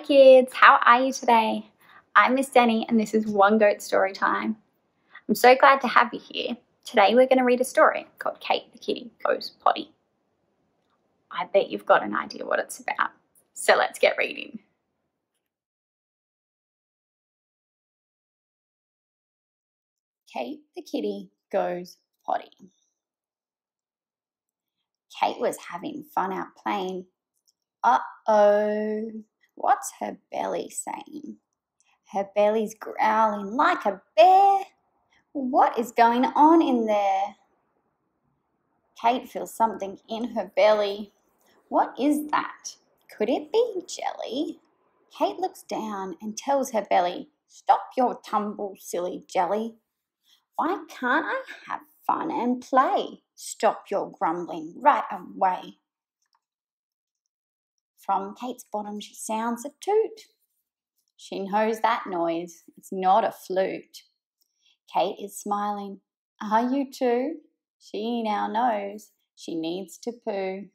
kids, how are you today? I'm Miss Danni and this is One Goat Story Time. I'm so glad to have you here. Today we're going to read a story called Kate the Kitty Goes Potty. I bet you've got an idea what it's about. So let's get reading. Kate the Kitty Goes Potty. Kate was having fun out playing. Uh oh, what's her belly saying? Her belly's growling like a bear. What is going on in there? Kate feels something in her belly. What is that? Could it be jelly? Kate looks down and tells her belly, Stop your tumble, silly jelly. Why can't I have fun and play? Stop your grumbling right away. From Kate's bottom, she sounds a toot. She knows that noise. It's not a flute. Kate is smiling. Are you too? She now knows she needs to poo.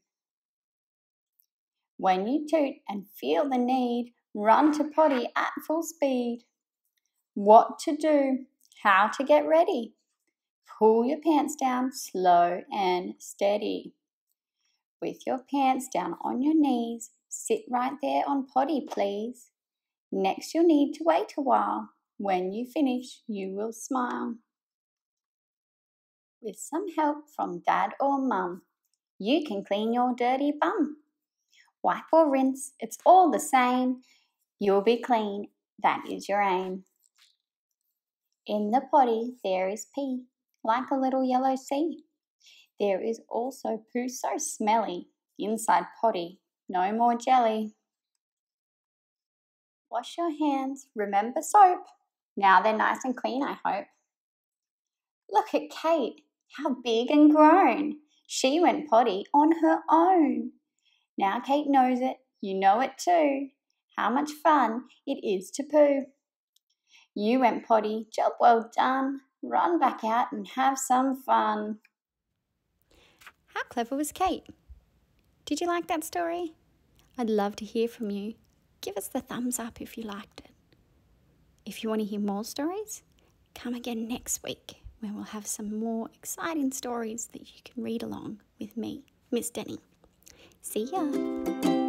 When you toot and feel the need, run to potty at full speed. What to do, how to get ready. Pull your pants down slow and steady. With your pants down on your knees, sit right there on potty, please. Next, you'll need to wait a while. When you finish, you will smile. With some help from dad or mum, you can clean your dirty bum. Wipe or rinse, it's all the same. You'll be clean, that is your aim. In the potty there is pee, like a little yellow sea. There is also poo so smelly, inside potty, no more jelly. Wash your hands, remember soap. Now they're nice and clean, I hope. Look at Kate, how big and grown. She went potty on her own. Now Kate knows it, you know it too. How much fun it is to poo. You went potty, job well done. Run back out and have some fun. How clever was Kate? Did you like that story? I'd love to hear from you. Give us the thumbs up if you liked it. If you want to hear more stories, come again next week where we'll have some more exciting stories that you can read along with me, Miss Danni. See ya!